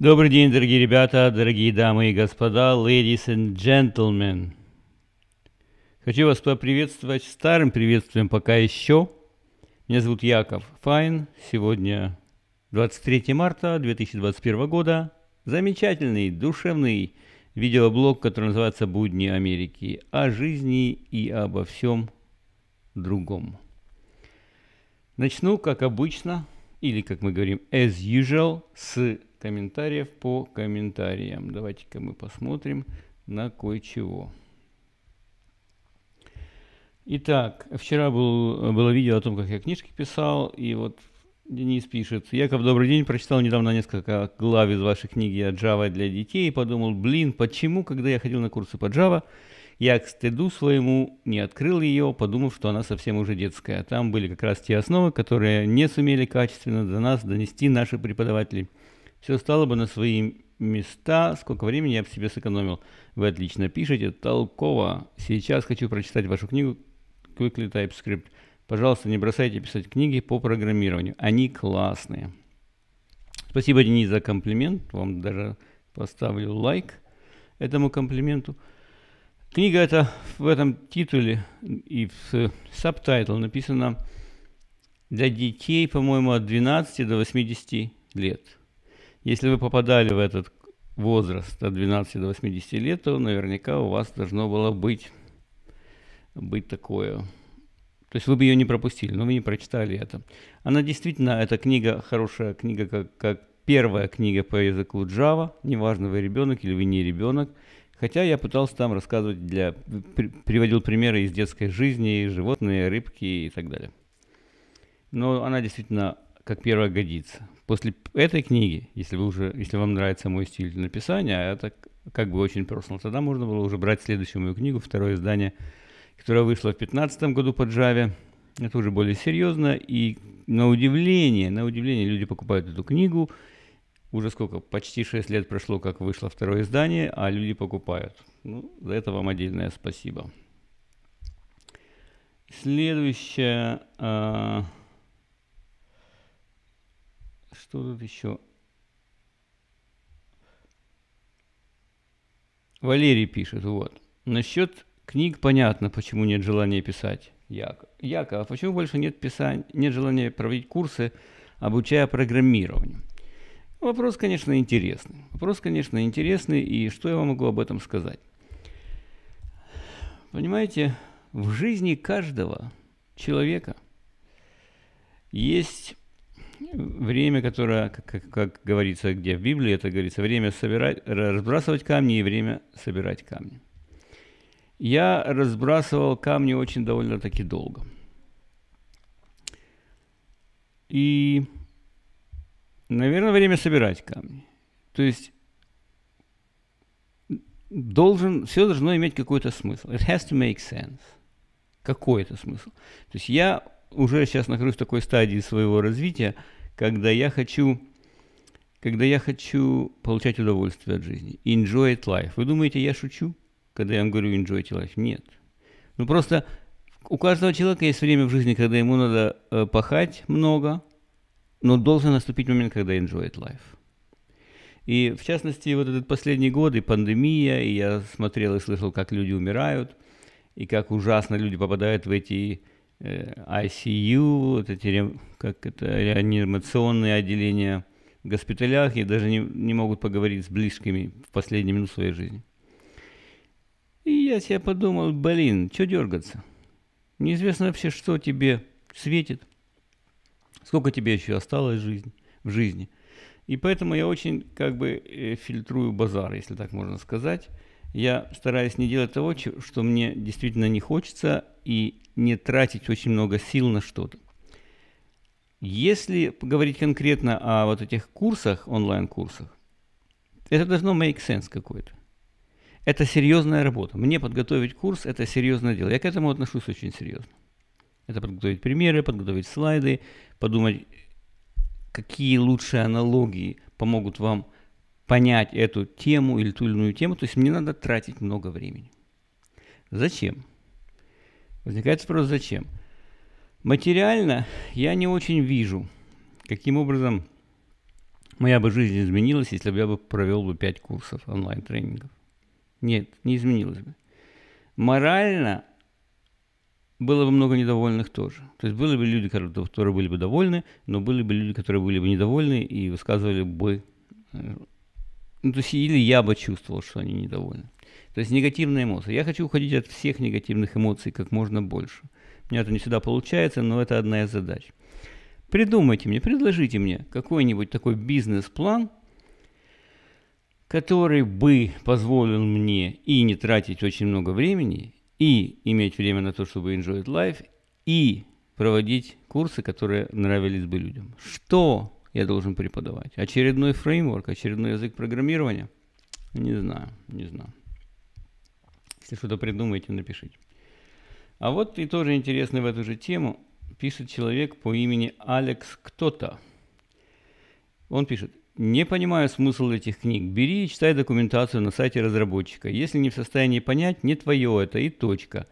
Добрый день, дорогие ребята, дорогие дамы и господа, ladies and gentlemen. Хочу вас поприветствовать старым приветствием пока еще. Меня зовут Яков Файн. Сегодня 23 марта 2021 года. Замечательный, душевный видеоблог, который называется «Будни Америки» о жизни и обо всем другом. Начну, как обычно, или, как мы говорим, as usual, с комментариев по комментариям. Давайте-ка мы посмотрим на кое-чего. Итак, вчера был, было видео о том, как я книжки писал, и вот Денис пишет, Яков, добрый день, прочитал недавно несколько глав из вашей книги о Java для детей и подумал, блин, почему, когда я ходил на курсы по Java, я к стыду своему не открыл ее, подумав, что она совсем уже детская. Там были как раз те основы, которые не сумели качественно до нас донести наши преподаватели. Все стало бы на свои места, сколько времени я в себе сэкономил. Вы отлично пишете, толково. Сейчас хочу прочитать вашу книгу Quickly TypeScript. Пожалуйста, не бросайте писать книги по программированию. Они классные. Спасибо, Денис, за комплимент. Вам даже поставлю лайк этому комплименту. Книга эта в этом титуле и в subtitle написана для детей, по-моему, от 12 до 80 лет. Если вы попадали в этот возраст от 12 до 80 лет, то наверняка у вас должно было быть, быть такое. То есть вы бы ее не пропустили, но вы не прочитали это. Она действительно, эта книга, хорошая книга, как, как первая книга по языку Java, неважно, вы ребенок или вы не ребенок, Хотя я пытался там рассказывать для... При, приводил примеры из детской жизни, животные, рыбки и так далее. Но она действительно как первая годится. После этой книги, если, вы уже, если вам нравится мой стиль написания, а это как бы очень personal, тогда можно было уже брать следующую мою книгу, второе издание, которое вышло в 2015 году по Java. Это уже более серьезно, и на удивление, на удивление люди покупают эту книгу, уже сколько, почти 6 лет прошло, как вышло второе издание, а люди покупают. Ну, за это вам отдельное спасибо. Следующее. А, что тут еще? Валерий пишет, вот. Насчет книг понятно, почему нет желания писать. Яков, Яков а почему больше нет, писания, нет желания проводить курсы, обучая программированию? Вопрос, конечно, интересный. Вопрос, конечно, интересный, и что я вам могу об этом сказать? Понимаете, в жизни каждого человека есть время, которое, как, как, как говорится, где в Библии это говорится, время собирать, разбрасывать камни и время собирать камни. Я разбрасывал камни очень довольно-таки долго. И Наверное, время собирать камни. То есть должен, все должно иметь какой-то смысл. It has to make sense. Какой-то смысл. То есть я уже сейчас нахожусь в такой стадии своего развития, когда я хочу, когда я хочу получать удовольствие от жизни. Enjoy life. Вы думаете, я шучу, когда я вам говорю enjoy life? Нет. Ну просто у каждого человека есть время в жизни, когда ему надо э, пахать много, но должен наступить момент, когда enjoy it life. И в частности, вот этот последний год и пандемия, и я смотрел и слышал, как люди умирают, и как ужасно люди попадают в эти ICU, вот эти как это, реанимационные отделения в госпиталях, и даже не, не могут поговорить с близкими в последнюю минуту своей жизни. И я себе подумал, блин, что дергаться? Неизвестно вообще, что тебе светит – сколько тебе еще осталось жизнь, в жизни. И поэтому я очень как бы э, фильтрую базар, если так можно сказать. Я стараюсь не делать того, что мне действительно не хочется, и не тратить очень много сил на что-то. Если поговорить конкретно о вот этих курсах, онлайн-курсах, это должно make sense какой-то. Это серьезная работа. Мне подготовить курс – это серьезное дело. Я к этому отношусь очень серьезно. Это подготовить примеры, подготовить слайды, подумать, какие лучшие аналогии помогут вам понять эту тему или ту или иную тему. То есть мне надо тратить много времени. Зачем? Возникает вопрос, зачем? Материально я не очень вижу, каким образом моя бы жизнь изменилась, если бы я бы провел бы 5 курсов онлайн-тренингов. Нет, не изменилось бы. Морально было бы много недовольных тоже. То есть были бы люди, которые были бы довольны, но были бы люди, которые были бы недовольны и высказывали бы... Ну, то есть или я бы чувствовал, что они недовольны. То есть негативные эмоции. Я хочу уходить от всех негативных эмоций как можно больше. У меня это не всегда получается, но это одна из задач. Придумайте мне, предложите мне какой-нибудь такой бизнес-план, который бы позволил мне и не тратить очень много времени, и иметь время на то, чтобы enjoy life, и проводить курсы, которые нравились бы людям. Что я должен преподавать? Очередной фреймворк, очередной язык программирования? Не знаю, не знаю. Если что-то придумаете, напишите. А вот и тоже интересный в эту же тему пишет человек по имени Алекс кто-то. Он пишет, не понимаю смысл этих книг. Бери и читай документацию на сайте разработчика. Если не в состоянии понять, не твое это и точка.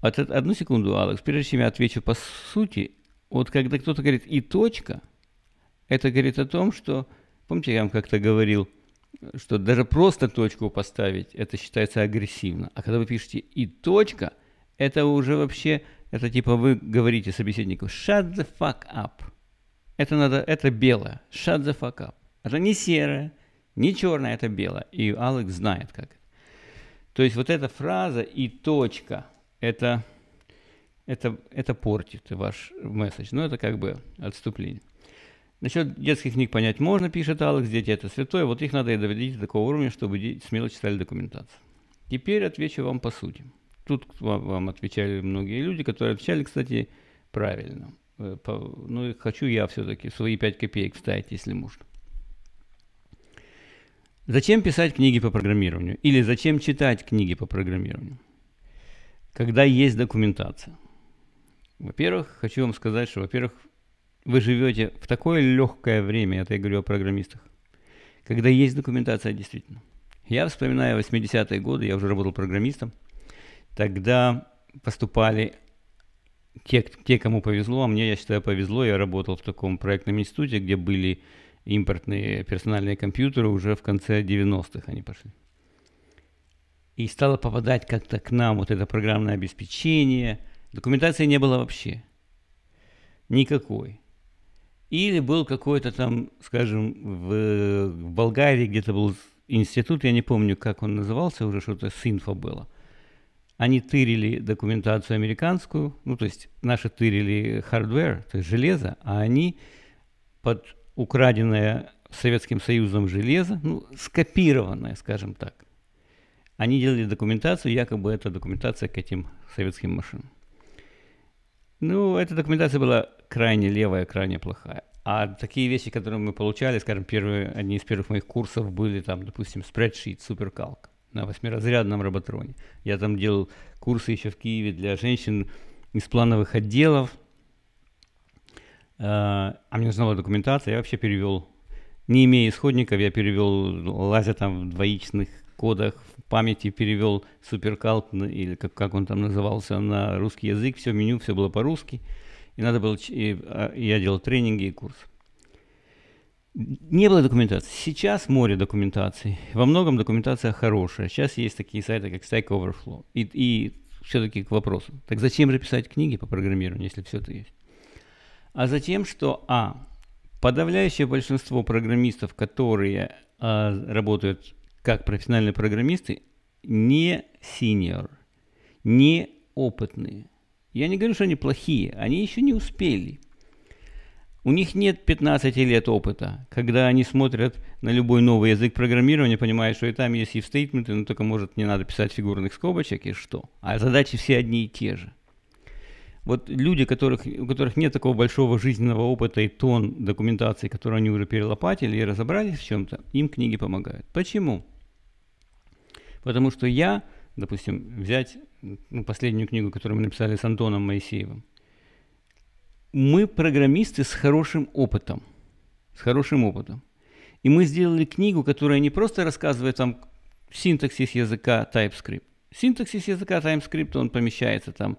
Одну секунду, Алекс, прежде чем я отвечу по сути, вот когда кто-то говорит и точка, это говорит о том, что, помните, я вам как-то говорил, что даже просто точку поставить, это считается агрессивно. А когда вы пишете и точка, это уже вообще, это типа вы говорите собеседнику shut the fuck up. Это надо, это белое. Shut the fuck up. Это не серое, не черное, это белое. И Алекс знает, как. То есть вот эта фраза и точка, это, это, это портит ваш месседж. Но это как бы отступление. Насчет детских книг понять можно, пишет Алекс, дети это святое, вот их надо и доводить до такого уровня, чтобы смело читали документацию. Теперь отвечу вам по сути. Тут вам, отвечали многие люди, которые отвечали, кстати, правильно. Э, ну, хочу я все-таки свои 5 копеек вставить, если можно. Зачем писать книги по программированию? Или зачем читать книги по программированию? Когда есть документация. Во-первых, хочу вам сказать, что, во-первых, вы живете в такое легкое время, это я говорю о программистах, когда есть документация действительно. Я вспоминаю 80-е годы, я уже работал программистом, тогда поступали те, те, кому повезло, а мне, я считаю, повезло, я работал в таком проектном институте, где были импортные персональные компьютеры уже в конце 90-х они пошли. И стало попадать как-то к нам вот это программное обеспечение. Документации не было вообще. Никакой. Или был какой-то там, скажем, в, в Болгарии где-то был институт, я не помню, как он назывался, уже что-то с инфо было – они тырили документацию американскую, ну, то есть наши тырили hardware, то есть железо, а они под украденное Советским Союзом железо, ну, скопированное, скажем так, они делали документацию, якобы это документация к этим советским машинам. Ну, эта документация была крайне левая, крайне плохая. А такие вещи, которые мы получали, скажем, первые, одни из первых моих курсов были там, допустим, спредшит, суперкалк на восьмиразрядном роботроне. Я там делал курсы еще в Киеве для женщин из плановых отделов. А, а мне нужна была документация, я вообще перевел, не имея исходников, я перевел, лазя там в двоичных кодах, в памяти перевел суперкалк, или как, как он там назывался, на русский язык, все меню, все было по-русски. И надо было, и, а, я делал тренинги и курсы. Не было документации. Сейчас море документации. Во многом документация хорошая. Сейчас есть такие сайты, как Stack Overflow. И, и все-таки к вопросу. Так зачем же писать книги по программированию, если все это есть? А затем, что, а, подавляющее большинство программистов, которые а, работают как профессиональные программисты, не senior, не опытные. Я не говорю, что они плохие, они еще не успели. У них нет 15 лет опыта, когда они смотрят на любой новый язык программирования, понимают, что и там есть if стейтменты, но только, может, не надо писать фигурных скобочек и что. А задачи все одни и те же. Вот люди, которых, у которых нет такого большого жизненного опыта и тон документации, которую они уже перелопатили и разобрались в чем-то, им книги помогают. Почему? Потому что я, допустим, взять ну, последнюю книгу, которую мы написали с Антоном Моисеевым, мы программисты с хорошим опытом. С хорошим опытом. И мы сделали книгу, которая не просто рассказывает там синтаксис языка TypeScript. Синтаксис языка TypeScript, он помещается там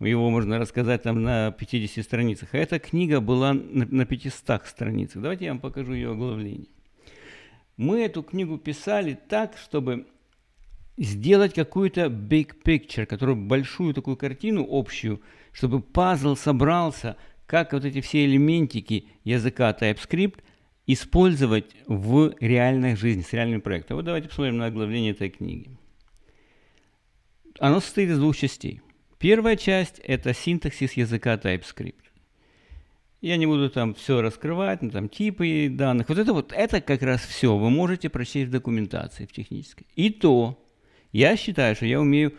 его можно рассказать там на 50 страницах. А эта книга была на, на 500 страницах. Давайте я вам покажу ее оглавление. Мы эту книгу писали так, чтобы сделать какую-то big picture, которую большую такую картину общую, чтобы пазл собрался, как вот эти все элементики языка TypeScript использовать в реальной жизни, с реальным проектом. Вот давайте посмотрим на оглавление этой книги. Оно состоит из двух частей. Первая часть – это синтаксис языка TypeScript. Я не буду там все раскрывать, ну, там типы данных. Вот это вот, это как раз все вы можете прочесть в документации, в технической. И то, я считаю, что я умею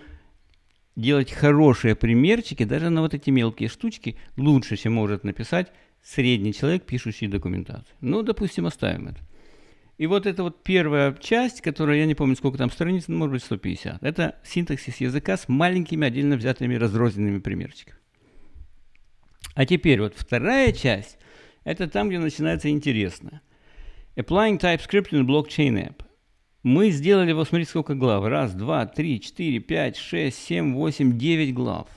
делать хорошие примерчики, даже на вот эти мелкие штучки, лучше, чем может написать средний человек, пишущий документацию. Ну, допустим, оставим это. И вот эта вот первая часть, которая, я не помню, сколько там страниц, может быть, 150. Это синтаксис языка с маленькими отдельно взятыми разрозненными примерчиками. А теперь вот вторая часть, это там, где начинается интересно. Applying TypeScript in Blockchain App. Мы сделали, вот смотрите, сколько глав. Раз, два, три, четыре, пять, шесть, семь, восемь, девять глав,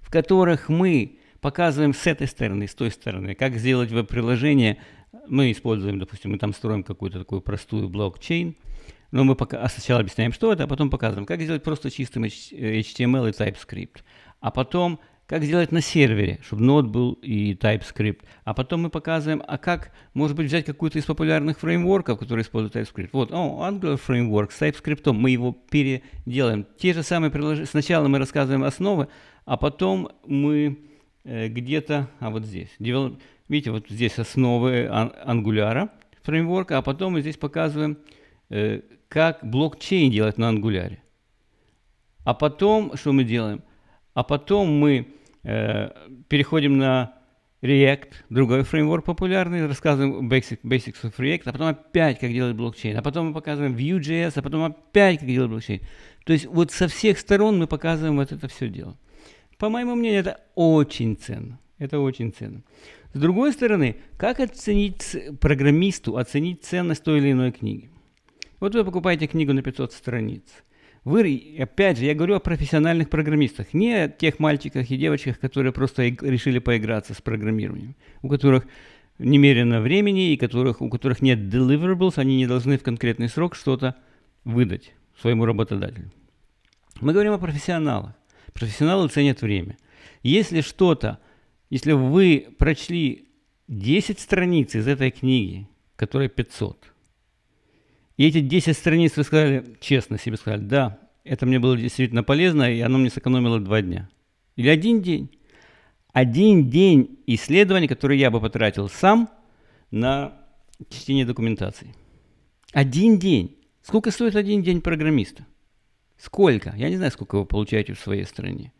в которых мы показываем с этой стороны, с той стороны, как сделать веб-приложение мы используем, допустим, мы там строим какую-то такую простую блокчейн, но мы пока, а сначала объясняем, что это, а потом показываем, как сделать просто чистым HTML и TypeScript. А потом, как сделать на сервере, чтобы Node был и TypeScript. А потом мы показываем, а как, может быть, взять какую-то из популярных фреймворков, которые используют TypeScript. Вот, о, Angular фреймворк с TypeScript, мы его переделаем. Те же самые приложения. Сначала мы рассказываем основы, а потом мы э, где-то, а вот здесь, develop, Видите, вот здесь основы Angular фреймворка, а потом мы здесь показываем, э, как блокчейн делать на Angular. А потом, что мы делаем? А потом мы переходим на React, другой фреймворк популярный, рассказываем basic, basics of React, а потом опять, как делать блокчейн, а потом мы показываем Vue.js, а потом опять, как делать блокчейн. То есть вот со всех сторон мы показываем вот это все дело. По моему мнению, это очень ценно. Это очень ценно. С другой стороны, как оценить программисту, оценить ценность той или иной книги? Вот вы покупаете книгу на 500 страниц. Вы, опять же, я говорю о профессиональных программистах, не о тех мальчиках и девочках, которые просто решили поиграться с программированием, у которых немерено времени и которых, у которых нет deliverables, они не должны в конкретный срок что-то выдать своему работодателю. Мы говорим о профессионалах. Профессионалы ценят время. Если что-то если вы прочли 10 страниц из этой книги, которая 500, и эти 10 страниц вы сказали, честно себе сказали, да, это мне было действительно полезно, и оно мне сэкономило два дня. Или один день. Один день исследования, который я бы потратил сам на чтение документации. Один день. Сколько стоит один день программиста? Сколько? Я не знаю, сколько вы получаете в своей стране.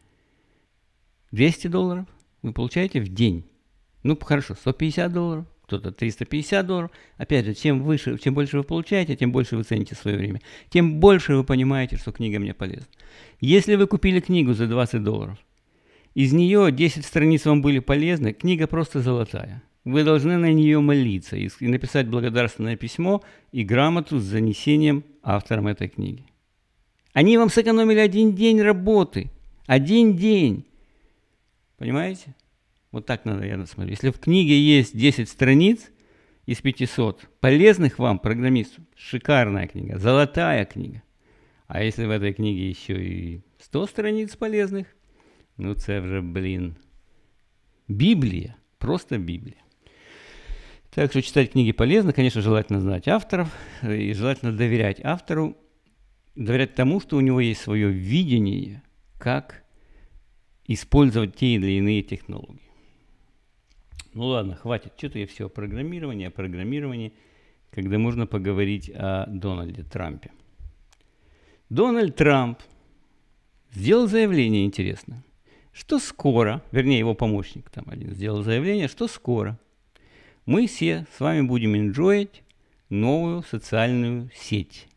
200 долларов? вы получаете в день. Ну, хорошо, 150 долларов, кто-то 350 долларов. Опять же, чем выше, чем больше вы получаете, тем больше вы цените свое время. Тем больше вы понимаете, что книга мне полезна. Если вы купили книгу за 20 долларов, из нее 10 страниц вам были полезны, книга просто золотая. Вы должны на нее молиться и написать благодарственное письмо и грамоту с занесением автором этой книги. Они вам сэкономили один день работы. Один день. Понимаете? Вот так надо, я смотрю. Если в книге есть 10 страниц из 500, полезных вам, программисту, шикарная книга, золотая книга. А если в этой книге еще и 100 страниц полезных, ну це вже, блин, Библия, просто Библия. Так что читать книги полезно, конечно, желательно знать авторов и желательно доверять автору, доверять тому, что у него есть свое видение, как использовать те или иные технологии. Ну ладно, хватит. Что-то я все о программировании, о программировании, когда можно поговорить о Дональде Трампе. Дональд Трамп сделал заявление интересное, что скоро, вернее его помощник там один сделал заявление, что скоро мы все с вами будем enjoyить новую социальную сеть,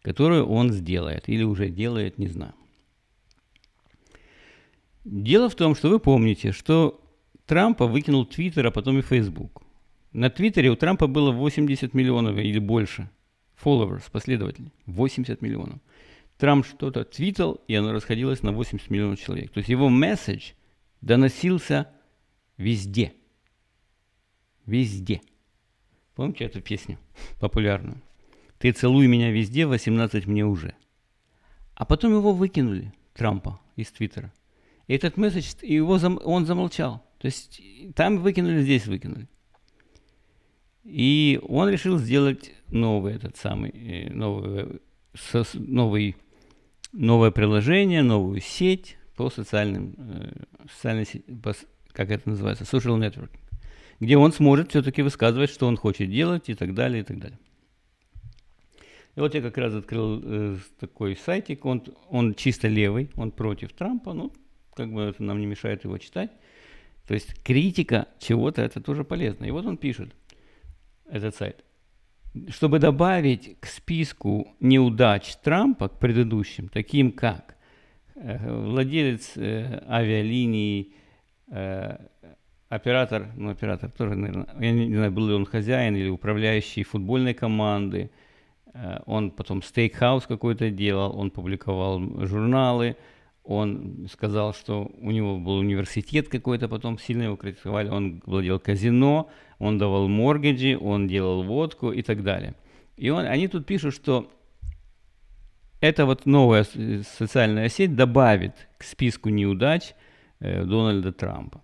которую он сделает или уже делает, не знаю. Дело в том, что вы помните, что Трампа выкинул Твиттер, а потом и Фейсбук. На Твиттере у Трампа было 80 миллионов или больше followers, последователей. 80 миллионов. Трамп что-то твитал, и оно расходилось на 80 миллионов человек. То есть его месседж доносился везде. Везде. Помните эту песню популярную? Ты целуй меня везде, 18 мне уже. А потом его выкинули, Трампа, из Твиттера. И этот месседж, его он замолчал. То есть там выкинули, здесь выкинули. И он решил сделать новый этот самый, э, новый, новый, новое приложение, новую сеть по социальным, э, социальной, по, как это называется, social network, где он сможет все-таки высказывать, что он хочет делать и так далее, и так далее. И вот я как раз открыл э, такой сайтик, он, он чисто левый, он против Трампа, ну, как бы это нам не мешает его читать. То есть критика чего-то это тоже полезно. И вот он пишет, этот сайт, чтобы добавить к списку неудач Трампа, к предыдущим, таким как э, владелец э, авиалинии, э, оператор, ну оператор тоже, наверное, я не, не знаю, был ли он хозяин или управляющий футбольной команды, Э, он потом стейкхаус какой-то делал, он публиковал журналы, он сказал, что у него был университет какой-то, потом сильно его критиковали, он владел казино, он давал моргиджи, он делал водку и так далее. И он, они тут пишут, что эта вот новая социальная сеть добавит к списку неудач э, Дональда Трампа.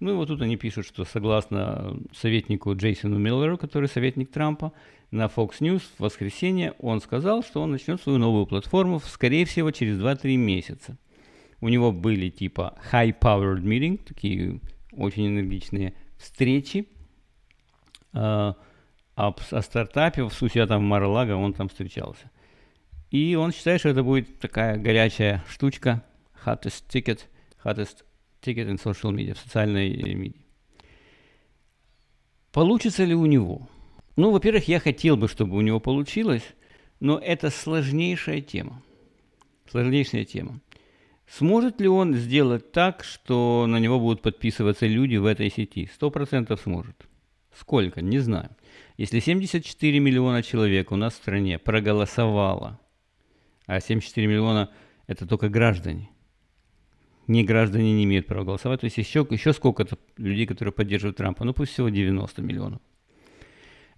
Ну и вот тут они пишут, что согласно советнику Джейсону Миллеру, который советник Трампа, на Fox News в воскресенье он сказал, что он начнет свою новую платформу, скорее всего, через 2-3 месяца. У него были типа high-powered meeting, такие очень энергичные встречи. А, а о стартапе в Сусья там в Мар-Лаго он там встречался. И он считает, что это будет такая горячая штучка, hottest ticket, hottest ticket in social media, в социальной медиа. Получится ли у него? Ну, во-первых, я хотел бы, чтобы у него получилось, но это сложнейшая тема. Сложнейшая тема. Сможет ли он сделать так, что на него будут подписываться люди в этой сети? Сто процентов сможет. Сколько? Не знаю. Если 74 миллиона человек у нас в стране проголосовало, а 74 миллиона – это только граждане, не граждане не имеют права голосовать, то есть еще, еще сколько-то людей, которые поддерживают Трампа, ну пусть всего 90 миллионов.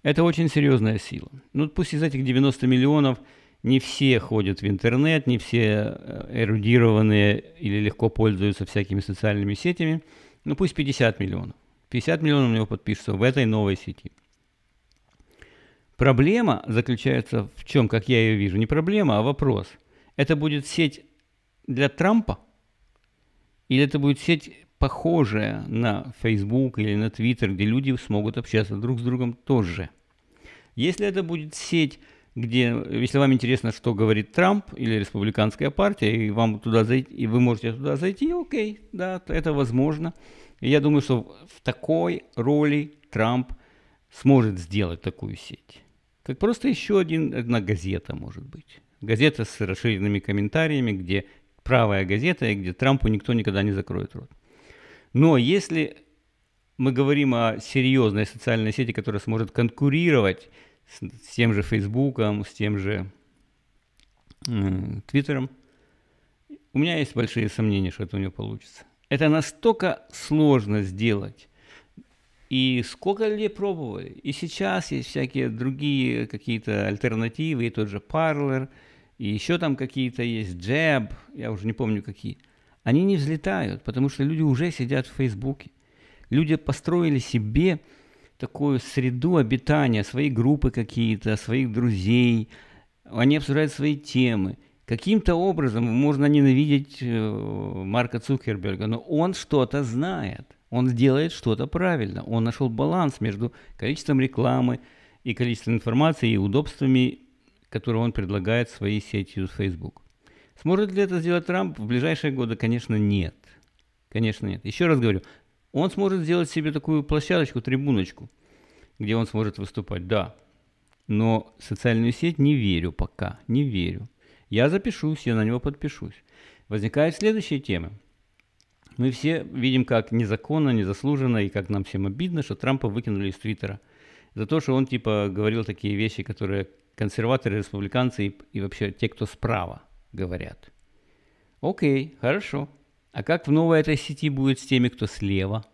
Это очень серьезная сила. Ну, пусть из этих 90 миллионов не все ходят в интернет, не все э, эрудированные или легко пользуются всякими социальными сетями. Ну, пусть 50 миллионов. 50 миллионов у него подпишется в этой новой сети. Проблема заключается в чем, как я ее вижу? Не проблема, а вопрос. Это будет сеть для Трампа? Или это будет сеть похожая на Facebook или на Twitter, где люди смогут общаться друг с другом тоже. Если это будет сеть, где, если вам интересно, что говорит Трамп или республиканская партия, и вам туда зайти, и вы можете туда зайти, окей, да, это возможно. И я думаю, что в такой роли Трамп сможет сделать такую сеть. Как просто еще один, одна газета, может быть. Газета с расширенными комментариями, где правая газета, и где Трампу никто никогда не закроет рот. Но если мы говорим о серьезной социальной сети, которая сможет конкурировать с, тем же Фейсбуком, с тем же Твиттером, у меня есть большие сомнения, что это у него получится. Это настолько сложно сделать. И сколько людей пробовали. И сейчас есть всякие другие какие-то альтернативы, и тот же Parler, и еще там какие-то есть, Jab, я уже не помню какие – они не взлетают, потому что люди уже сидят в Фейсбуке. Люди построили себе такую среду обитания, свои группы какие-то, своих друзей. Они обсуждают свои темы. Каким-то образом можно ненавидеть э, Марка Цукерберга, но он что-то знает. Он делает что-то правильно. Он нашел баланс между количеством рекламы и количеством информации и удобствами, которые он предлагает своей сетью Facebook. Сможет ли это сделать Трамп в ближайшие годы? Конечно, нет. Конечно, нет. Еще раз говорю, он сможет сделать себе такую площадочку, трибуночку, где он сможет выступать, да. Но социальную сеть не верю пока, не верю. Я запишусь, я на него подпишусь. Возникает следующая тема. Мы все видим, как незаконно, незаслуженно и как нам всем обидно, что Трампа выкинули из Твиттера. За то, что он типа говорил такие вещи, которые консерваторы, республиканцы и, и вообще те, кто справа говорят. Окей, хорошо. А как в новой этой сети будет с теми, кто слева?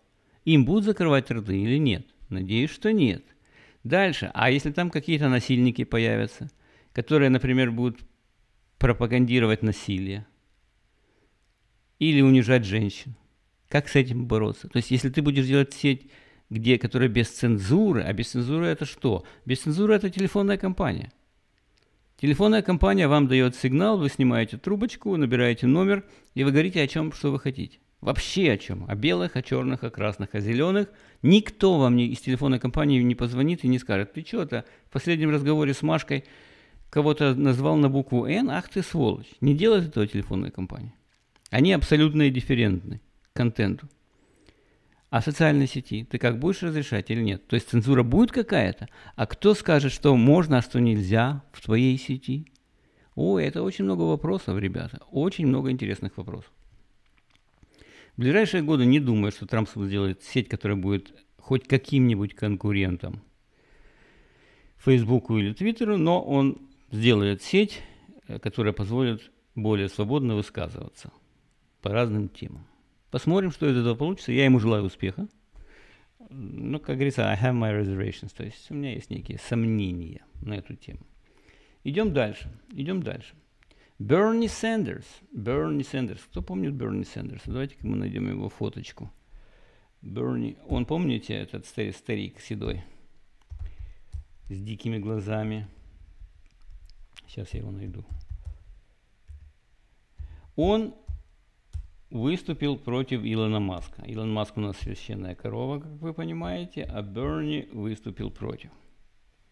Им будут закрывать рты или нет? Надеюсь, что нет. Дальше. А если там какие-то насильники появятся, которые, например, будут пропагандировать насилие или унижать женщин? Как с этим бороться? То есть, если ты будешь делать сеть, где, которая без цензуры, а без цензуры это что? Без цензуры это телефонная компания. Телефонная компания вам дает сигнал, вы снимаете трубочку, набираете номер, и вы говорите о чем, что вы хотите. Вообще о чем? О белых, о черных, о красных, о зеленых. Никто вам не, из телефонной компании не позвонит и не скажет, ты что-то в последнем разговоре с Машкой кого-то назвал на букву «Н», ах ты сволочь. Не делает этого телефонная компания. Они абсолютно дифферентны контенту. А социальной сети ты как будешь разрешать или нет? То есть цензура будет какая-то? А кто скажет, что можно, а что нельзя в твоей сети? О, это очень много вопросов, ребята. Очень много интересных вопросов. В ближайшие годы не думаю, что Трамп сделает сеть, которая будет хоть каким-нибудь конкурентом Фейсбуку или Твиттеру, но он сделает сеть, э, которая позволит более свободно высказываться по разным темам. Посмотрим, что из этого получится. Я ему желаю успеха. Ну, как говорится, I have my reservations. То есть у меня есть некие сомнения на эту тему. Идем дальше. Идем дальше. Берни Сандерс. Берни Сандерс. Кто помнит Берни Сандерса? Давайте-ка мы найдем его фоточку. Берни. Он, помните, этот старик, старик седой? С дикими глазами. Сейчас я его найду. Он выступил против Илона Маска. Илон Маск у нас священная корова, как вы понимаете, а Берни выступил против.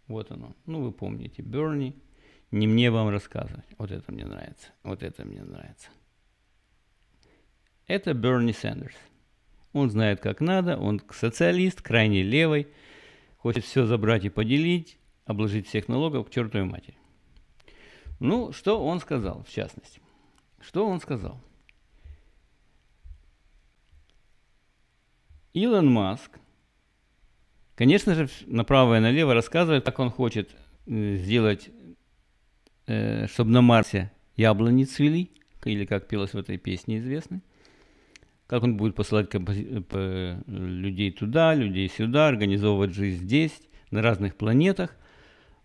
Вот оно. Ну, вы помните, Берни. Не мне вам рассказывать. Вот это мне нравится. Вот это мне нравится. Это Берни Сандерс. Он знает, как надо. Он социалист, крайне левый. Хочет все забрать и поделить, обложить всех налогов к чертовой матери. Ну, что он сказал, в частности? Что он сказал? Илон Маск, конечно же, направо и налево рассказывает, как он хочет э, сделать, э, чтобы на Марсе яблони цвели, или как пелось в этой песне известно, как он будет посылать э, людей туда, людей сюда, организовывать жизнь здесь, на разных планетах.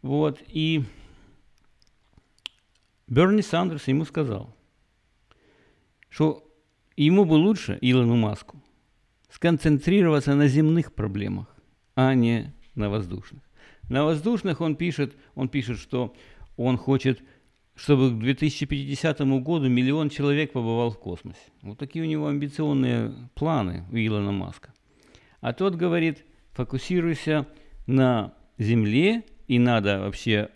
Вот. И Берни Сандерс ему сказал, что ему бы лучше, Илону Маску, сконцентрироваться на земных проблемах, а не на воздушных. На воздушных он пишет, он пишет, что он хочет, чтобы к 2050 году миллион человек побывал в космосе. Вот такие у него амбиционные планы у Илона Маска. А тот говорит, фокусируйся на Земле, и надо вообще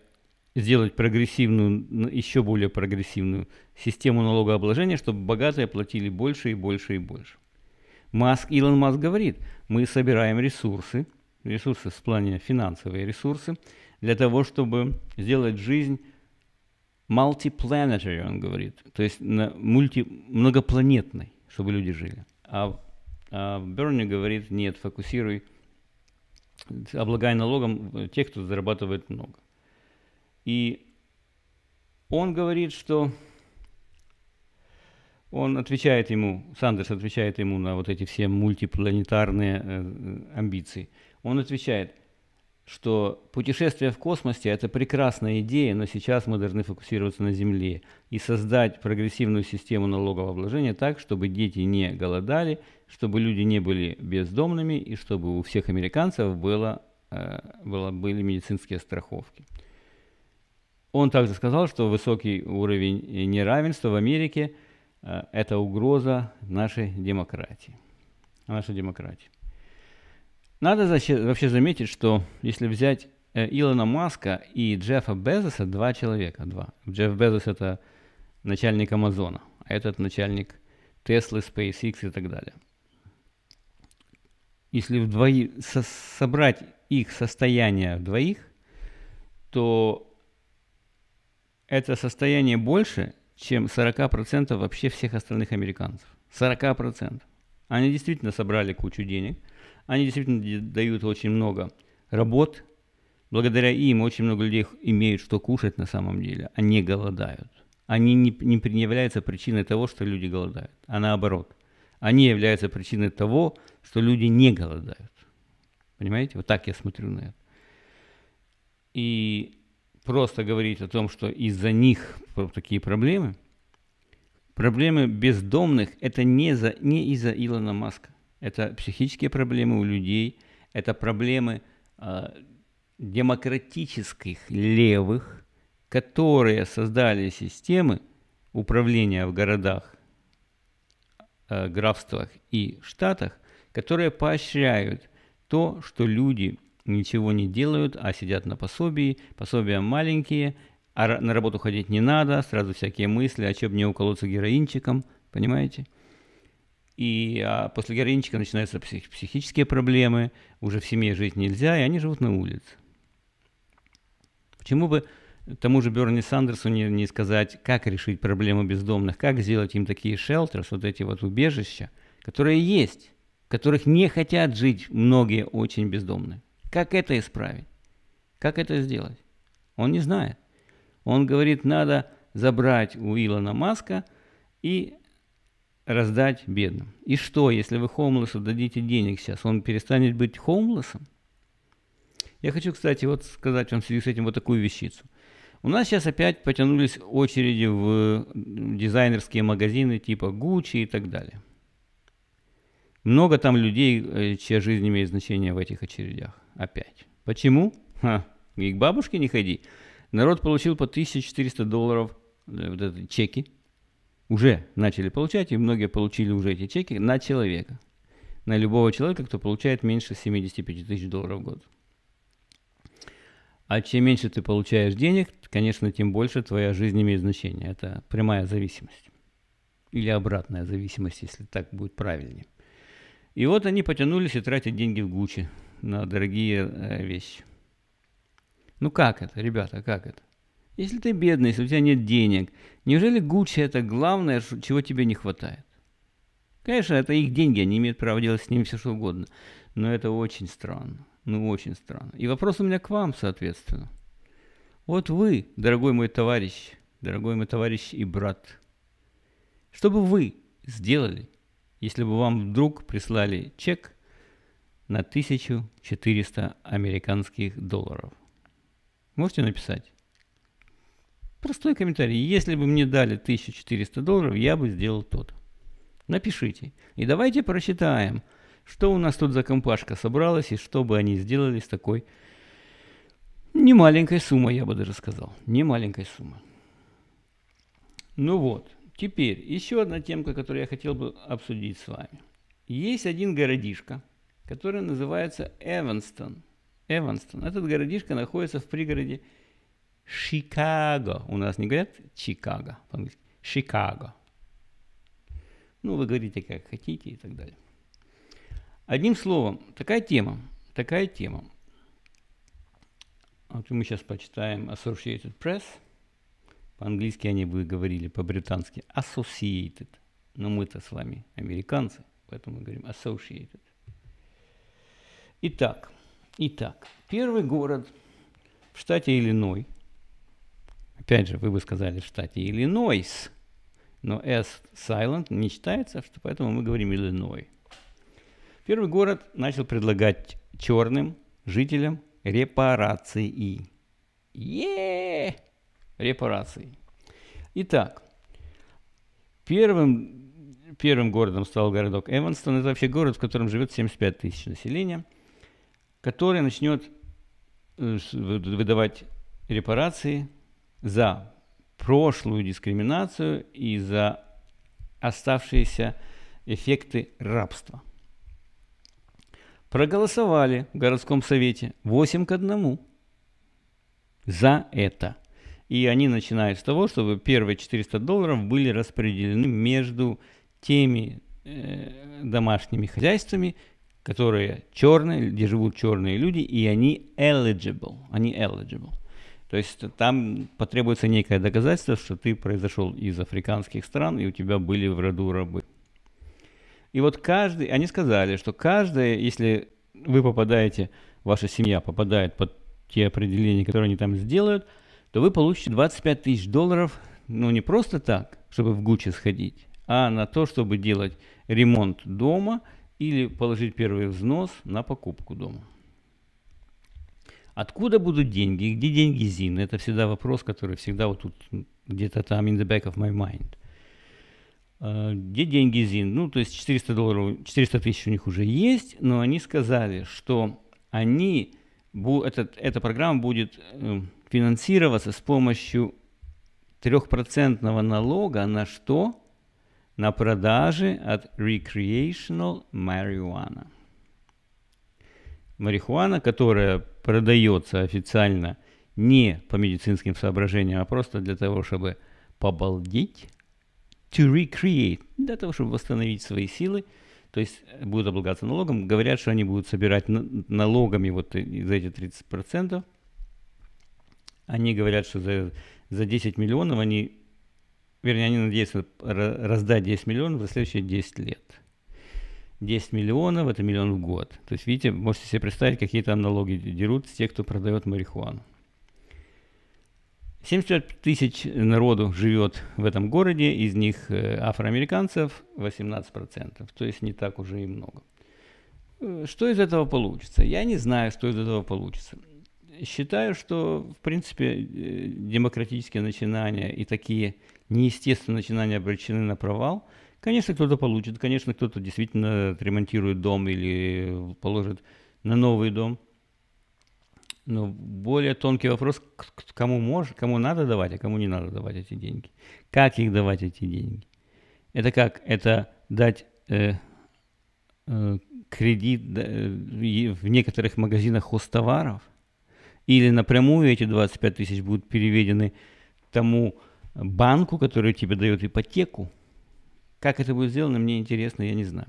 сделать прогрессивную, еще более прогрессивную систему налогообложения, чтобы богатые платили больше и больше и больше. Маск, Илон Маск говорит, мы собираем ресурсы, ресурсы в плане финансовые ресурсы, для того, чтобы сделать жизнь multiplanetary, он говорит, то есть на мульти, многопланетной, чтобы люди жили. А, а Берни говорит, нет, фокусируй, облагай налогом тех, кто зарабатывает много. И он говорит, что он отвечает ему, Сандерс отвечает ему на вот эти все мультипланетарные э, амбиции. Он отвечает, что путешествие в космосе – это прекрасная идея, но сейчас мы должны фокусироваться на Земле и создать прогрессивную систему налогового обложения так, чтобы дети не голодали, чтобы люди не были бездомными и чтобы у всех американцев было, э, было, были медицинские страховки. Он также сказал, что высокий уровень неравенства в Америке – Э, это угроза нашей демократии. Нашей демократии. Надо вообще заметить, что если взять э, Илона Маска и Джеффа Безоса, два человека, два. Джефф Безос это начальник Амазона, а этот начальник Теслы, SpaceX и так далее. Если вдвои, со, собрать их состояние двоих, то это состояние больше, чем 40% вообще всех остальных американцев. 40%. Они действительно собрали кучу денег, они действительно дают очень много работ, благодаря им очень много людей имеют что кушать на самом деле, они голодают. они не, не являются причиной того, что люди голодают, а наоборот. Они являются причиной того, что люди не голодают. Понимаете? Вот так я смотрю на это. И просто говорить о том, что из-за них такие проблемы, проблемы бездомных, это не, за, не из-за Илона Маска. Это психические проблемы у людей, это проблемы э, демократических левых, которые создали системы управления в городах, э, графствах и штатах, которые поощряют то, что люди ничего не делают, а сидят на пособии, пособия маленькие, а на работу ходить не надо, сразу всякие мысли, а чем мне уколоться героинчиком, понимаете? И а после героинчика начинаются псих, психические проблемы, уже в семье жить нельзя, и они живут на улице. Почему бы тому же Берни Сандерсу не, не сказать, как решить проблему бездомных, как сделать им такие шелтеры, вот эти вот убежища, которые есть, в которых не хотят жить многие очень бездомные. Как это исправить? Как это сделать? Он не знает. Он говорит, надо забрать у Илона Маска и раздать бедным. И что, если вы хоумлесу дадите денег сейчас, он перестанет быть хоумлесом? Я хочу, кстати, вот сказать вам в связи с этим вот такую вещицу. У нас сейчас опять потянулись очереди в дизайнерские магазины типа Gucci и так далее. Много там людей, э, чья жизнь имеет значение в этих очередях. Опять. Почему? Ха, и к бабушке не ходи. Народ получил по 1400 долларов э, вот это, чеки. Уже начали получать, и многие получили уже эти чеки на человека. На любого человека, кто получает меньше 75 тысяч долларов в год. А чем меньше ты получаешь денег, конечно, тем больше твоя жизнь имеет значение. Это прямая зависимость. Или обратная зависимость, если так будет правильнее. И вот они потянулись и тратят деньги в Гуччи на дорогие э, вещи. Ну как это, ребята, как это? Если ты бедный, если у тебя нет денег, неужели Гуччи это главное, чего тебе не хватает? Конечно, это их деньги, они имеют право делать с ними все что угодно. Но это очень странно. Ну, очень странно. И вопрос у меня к вам, соответственно. Вот вы, дорогой мой товарищ, дорогой мой товарищ и брат, что бы вы сделали, если бы вам вдруг прислали чек на 1400 американских долларов? Можете написать? Простой комментарий. Если бы мне дали 1400 долларов, я бы сделал тот. Напишите. И давайте просчитаем – что у нас тут за компашка собралась и что бы они сделали с такой немаленькой суммой, я бы даже сказал. Немаленькой суммой. Ну вот, теперь еще одна темка, которую я хотел бы обсудить с вами. Есть один городишко, который называется Эванстон. Эванстон. Этот городишко находится в пригороде Чикаго. У нас не говорят Чикаго по-английски. Чикаго. Ну, вы говорите как хотите и так далее. Одним словом, такая тема, такая тема. Вот мы сейчас почитаем Associated Press. По-английски они бы говорили, по-британски Associated. Но мы-то с вами американцы, поэтому мы говорим Associated. Итак, итак, первый город в штате Иллиной. Опять же, вы бы сказали в штате Иллинойс, но S silent не читается, поэтому мы говорим Иллиной. Первый город начал предлагать черным жителям репарации. е Репарации. Итак, первым, первым городом стал городок Эванстон. Это вообще город, в котором живет 75 тысяч населения, который начнет э, выдавать репарации за прошлую дискриминацию и за оставшиеся эффекты рабства – проголосовали в городском совете 8 к 1 за это. И они начинают с того, чтобы первые 400 долларов были распределены между теми э, домашними хозяйствами, которые черные, где живут черные люди, и они eligible. Они eligible. То есть там потребуется некое доказательство, что ты произошел из африканских стран, и у тебя были в роду рабы. И вот каждый, они сказали, что каждое, если вы попадаете, ваша семья попадает под те определения, которые они там сделают, то вы получите 25 тысяч долларов ну не просто так, чтобы в Гуччи сходить, а на то, чтобы делать ремонт дома или положить первый взнос на покупку дома. Откуда будут деньги? Где деньги Зин? Это всегда вопрос, который всегда вот тут где-то там in the back of my mind. А, где деньги Зин? Ну, то есть 400 долларов, 400 тысяч у них уже есть, но они сказали, что они, этот, эта программа будет э, финансироваться с помощью трехпроцентного налога на что? На продажи от recreational marijuana. Марихуана, которая продается официально не по медицинским соображениям, а просто для того, чтобы побалдеть, to recreate, для того, чтобы восстановить свои силы, то есть будут облагаться налогом. Говорят, что они будут собирать налогами вот за эти 30%. Они говорят, что за, за 10 миллионов они, вернее, они надеются раздать 10 миллионов за следующие 10 лет. 10 миллионов – это миллион в год. То есть, видите, можете себе представить, какие там налоги дерут с тех, кто продает марихуану. 75 тысяч народу живет в этом городе, из них э, афроамериканцев 18%, то есть не так уже и много. Э, что из этого получится? Я не знаю, что из этого получится. Считаю, что, в принципе, э, демократические начинания и такие неестественные начинания обречены на провал – Конечно, кто-то получит, конечно, кто-то действительно отремонтирует дом или положит на новый дом. Но более тонкий вопрос, кому, мож, кому надо давать, а кому не надо давать эти деньги. Как их давать, эти деньги? Это как? Это дать э, э, кредит э, в некоторых магазинах хостоваров? Или напрямую эти 25 тысяч будут переведены тому банку, который тебе дает ипотеку? Как это будет сделано, мне интересно, я не знаю.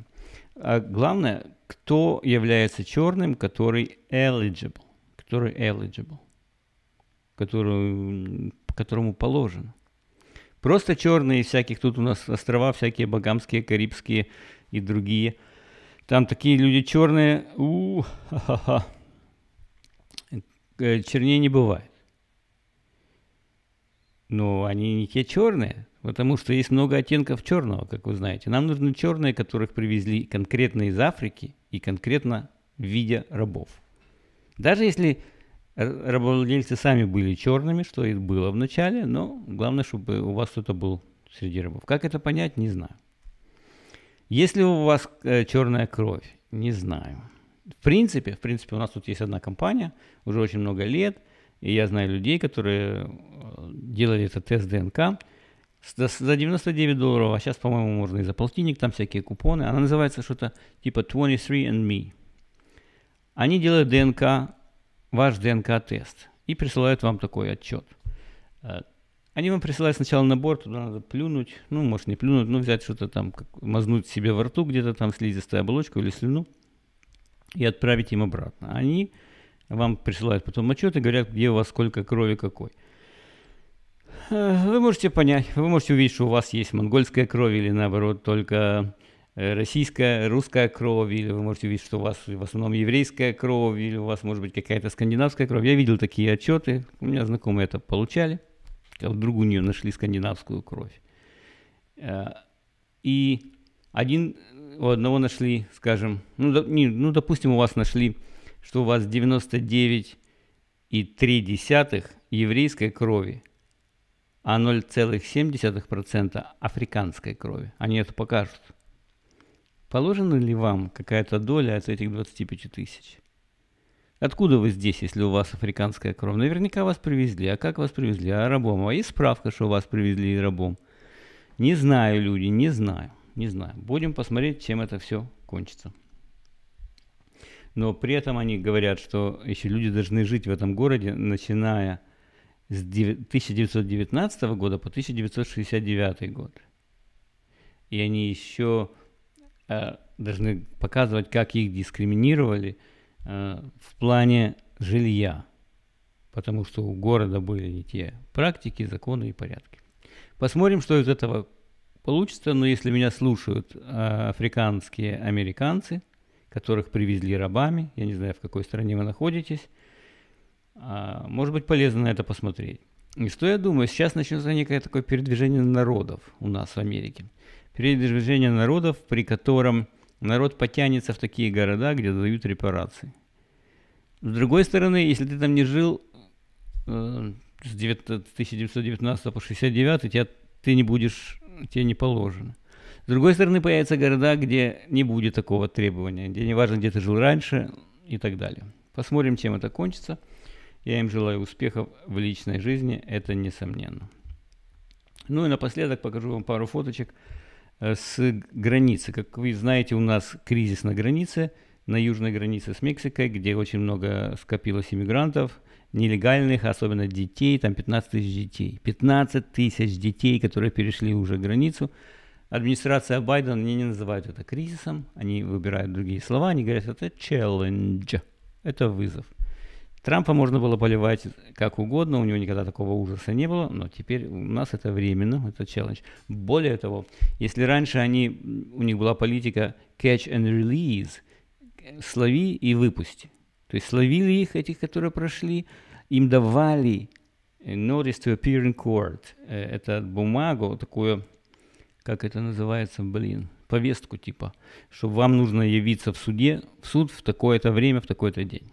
А главное, кто является черным, который eligible, который eligible, который, которому положено. Просто черные всяких, тут у нас острова всякие, Багамские, Карибские и другие. Там такие люди черные, у ха-ха-ха. Э, чернее не бывает. Но они не те черные, Потому что есть много оттенков черного, как вы знаете. Нам нужны черные, которых привезли конкретно из Африки и конкретно в виде рабов. Даже если рабовладельцы сами были черными, что и было в начале, но главное, чтобы у вас кто-то был среди рабов. Как это понять, не знаю. Если у вас э, черная кровь, не знаю. В принципе, в принципе, у нас тут есть одна компания, уже очень много лет, и я знаю людей, которые э, делали этот тест ДНК, за 99 долларов, а сейчас, по-моему, можно и за полтинник, там всякие купоны. Она называется что-то типа 23 and Me. Они делают ДНК, ваш ДНК-тест, и присылают вам такой отчет. Э, они вам присылают сначала набор, туда надо плюнуть, ну, может не плюнуть, но взять что-то там, как, мазнуть себе во рту где-то там слизистую оболочку или слюну и отправить им обратно. Они вам присылают потом отчет и говорят, где у вас сколько крови какой. Э, вы можете понять, вы можете увидеть, что у вас есть монгольская кровь или наоборот только э, российская, русская кровь, или вы можете увидеть, что у вас в основном еврейская кровь, или у вас может быть какая-то скандинавская кровь. Я видел такие отчеты, у меня знакомые это получали, как вдруг у нее нашли скандинавскую кровь. Э, и один, у одного нашли, скажем, ну, не, ну допустим, у вас нашли, что у вас 99,3 еврейской крови, а 0,7% африканской крови. Они это покажут. Положена ли вам какая-то доля от этих 25 тысяч? Откуда вы здесь, если у вас африканская кровь? Наверняка вас привезли. А как вас привезли? А рабом. А есть справка, что вас привезли рабом? Не знаю, люди, не знаю. Не знаю. Будем посмотреть, чем это все кончится. Но при этом они говорят, что еще люди должны жить в этом городе, начиная с 1919 года по 1969 год. И они еще э, должны показывать, как их дискриминировали э, в плане жилья, потому что у города были не те практики, законы и порядки. Посмотрим, что из этого получится, но если меня слушают э, африканские американцы, которых привезли рабами, я не знаю, в какой стране вы находитесь, а, может быть полезно на это посмотреть. И что я думаю, сейчас начнется некое такое передвижение народов у нас в Америке. Передвижение народов, при котором народ потянется в такие города, где дают репарации. С другой стороны, если ты там не жил э, с 1919 по 69, тебя, ты не будешь, тебе не положено. С другой стороны, появятся города, где не будет такого требования, где не важно, где ты жил раньше и так далее. Посмотрим, чем это кончится. Я им желаю успехов в личной жизни, это несомненно. Ну и напоследок покажу вам пару фоточек э, с границы. Как вы знаете, у нас кризис на границе, на южной границе с Мексикой, где очень много скопилось иммигрантов, нелегальных, особенно детей, там 15 тысяч детей. 15 тысяч детей, которые перешли уже границу. Администрация Байдена, они не называют это кризисом, они выбирают другие слова, они говорят, это challenge, это вызов. Трампа можно было поливать как угодно, у него никогда такого ужаса не было, но теперь у нас это временно, это челлендж. Более того, если раньше они, у них была политика catch and release, слови и выпусти. То есть словили их, этих, которые прошли, им давали notice to appear in court. Э, это бумагу, такую, как это называется, блин, повестку типа, что вам нужно явиться в суде, в суд в такое-то время, в такой-то день.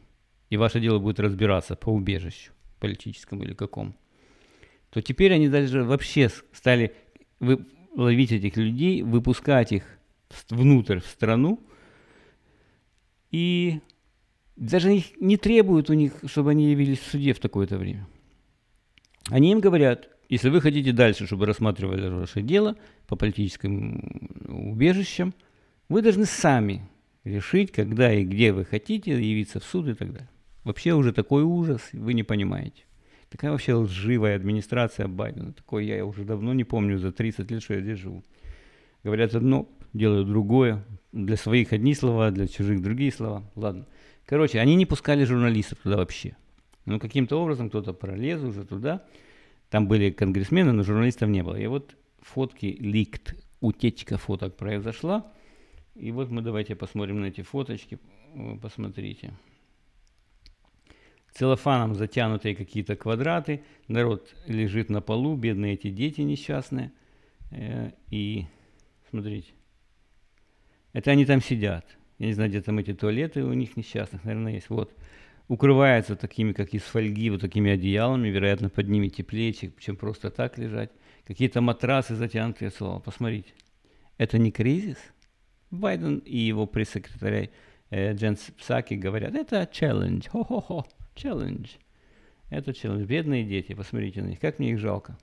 И ваше дело будет разбираться по убежищу, политическому или какому, то теперь они даже вообще стали ловить этих людей, выпускать их внутрь в страну, и даже их не требуют у них, чтобы они явились в суде в такое-то время. Они им говорят, если вы хотите дальше, чтобы рассматривали ваше дело по политическим убежищам, вы должны сами решить, когда и где вы хотите явиться в суд и так далее. Вообще уже такой ужас, вы не понимаете. Такая вообще лживая администрация Байдена. Такой я уже давно не помню, за 30 лет, что я здесь живу. Говорят одно, делают другое. Для своих одни слова, для чужих другие слова. Ладно. Короче, они не пускали журналистов туда вообще. Ну, каким-то образом кто-то пролез уже туда. Там были конгрессмены, но журналистов не было. И вот фотки ликт, утечка фоток произошла. И вот мы давайте посмотрим на эти фоточки. Посмотрите целлофаном затянутые какие-то квадраты, народ лежит на полу, бедные эти дети несчастные. Э, и смотрите, это они там сидят. Я не знаю, где там эти туалеты у них несчастных, наверное, есть. Вот. Укрываются такими, как из фольги, вот такими одеялами, вероятно, под ними теплее, чем просто так лежать. Какие-то матрасы затянутые слова. Посмотрите. Это не кризис? Байден и его пресс-секретарь э, Джен Псаки говорят, это челлендж, хо-хо-хо. Челлендж. Это челлендж. Бедные дети, посмотрите на них. Как мне их жалко.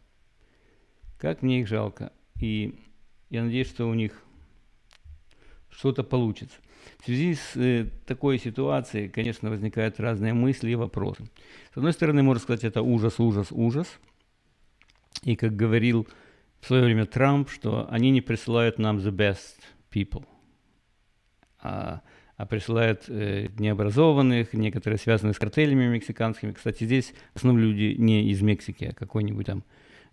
Как мне их жалко. И я надеюсь, что у них что-то получится. В связи с э, такой ситуацией, конечно, возникают разные мысли и вопросы. С одной стороны, можно сказать, это ужас, ужас, ужас. И как говорил в свое время Трамп, что они не присылают нам the best people. А а присылают э, необразованных, некоторые связаны с картелями мексиканскими. Кстати, здесь в основном люди не из Мексики, а какой-нибудь там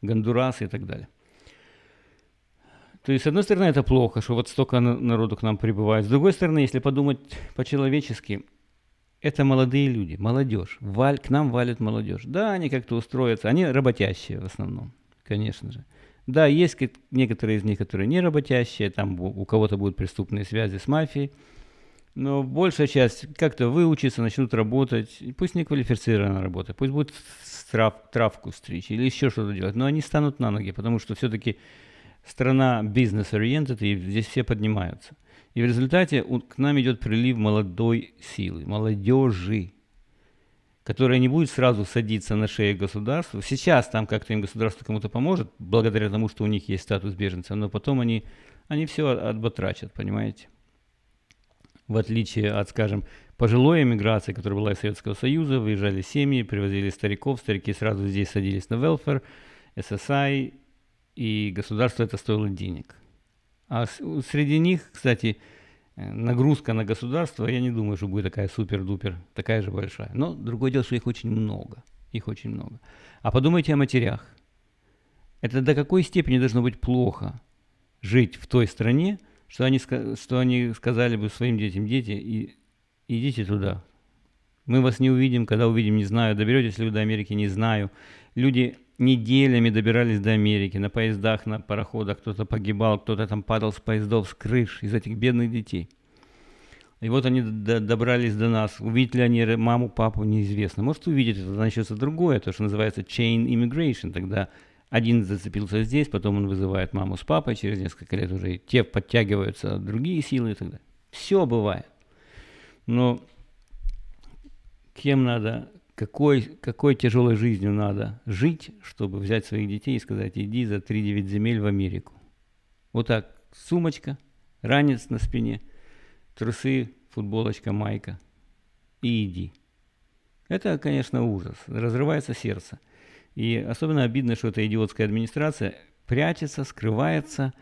Гондурас и так далее. То есть, с одной стороны, это плохо, что вот столько народу к нам прибывает. С другой стороны, если подумать по-человечески, это молодые люди, молодежь. Валь, к нам валят молодежь. Да, они как-то устроятся. Они работящие в основном, конечно же. Да, есть некоторые из них, которые не работящие, там у кого-то будут преступные связи с мафией. Но большая часть как-то выучится, начнут работать. Пусть не квалифицированная работа, пусть будет трав, травку стричь или еще что-то делать. Но они станут на ноги, потому что все-таки страна бизнес-ориентед, и здесь все поднимаются. И в результате к нам идет прилив молодой силы, молодежи, которая не будет сразу садиться на шею государства. Сейчас там как-то им государство кому-то поможет, благодаря тому, что у них есть статус беженца, но потом они, они все отбатрачат, понимаете? в отличие от, скажем, пожилой эмиграции, которая была из Советского Союза, выезжали семьи, привозили стариков, старики сразу здесь садились на welfare, SSI, и государство это стоило денег. А среди них, кстати, э, нагрузка на государство, я не думаю, что будет такая супер-дупер, такая же большая. Но другое дело, что их очень много. Их очень много. А подумайте о матерях. Это до какой степени должно быть плохо жить в той стране, что они, что они сказали бы своим детям, дети, и, идите туда. Мы вас не увидим, когда увидим, не знаю, доберетесь ли вы до Америки, не знаю. Люди неделями добирались до Америки на поездах, на пароходах, кто-то погибал, кто-то там падал с поездов, с крыш из этих бедных детей. И вот они добрались до нас. Увидят ли они маму, папу, неизвестно. Может, увидят, это начнется другое, то, что называется chain immigration. Тогда один зацепился здесь, потом он вызывает маму с папой, через несколько лет уже те подтягиваются другие силы и так далее. Все бывает. Но кем надо, какой, какой тяжелой жизнью надо жить, чтобы взять своих детей и сказать, иди за 3-9 земель в Америку. Вот так, сумочка, ранец на спине – трусы, футболочка, майка и иди. Это, конечно, ужас. Разрывается сердце. И особенно обидно, что эта идиотская администрация прячется, скрывается.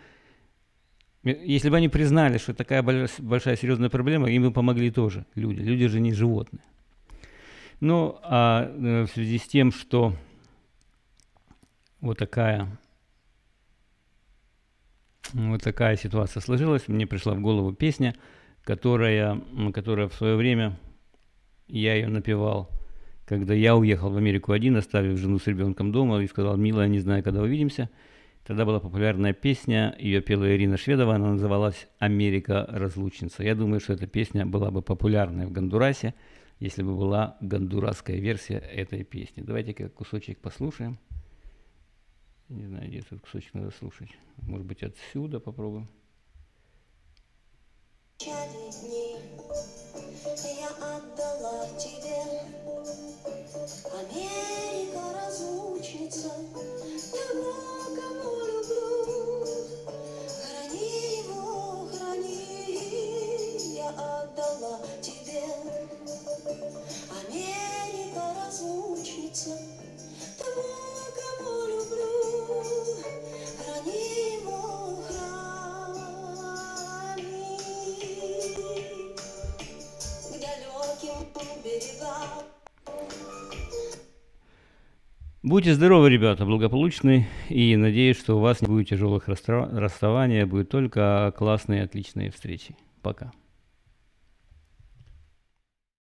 Если бы они признали, что такая большая серьезная проблема, им бы помогли тоже люди. Люди же не животные. Ну, а э, в связи с тем, что вот такая вот такая ситуация сложилась, мне пришла в голову песня – которая, которая в свое время, я ее напевал, когда я уехал в Америку один, оставив жену с ребенком дома и сказал, милая, не знаю, когда увидимся. Тогда была популярная песня, ее пела Ирина Шведова, она называлась «Америка разлучница». Я думаю, что эта песня была бы популярной в Гондурасе, если бы была гондурасская версия этой песни. Давайте-ка кусочек послушаем. Не знаю, где этот кусочек надо слушать. Может быть, отсюда попробуем. Я отдала тебе Америка разлучница Америка разлучница Будьте здоровы, ребята, благополучны, и надеюсь, что у вас не будет тяжелых расставаний, а будет только классные, отличные встречи. Пока.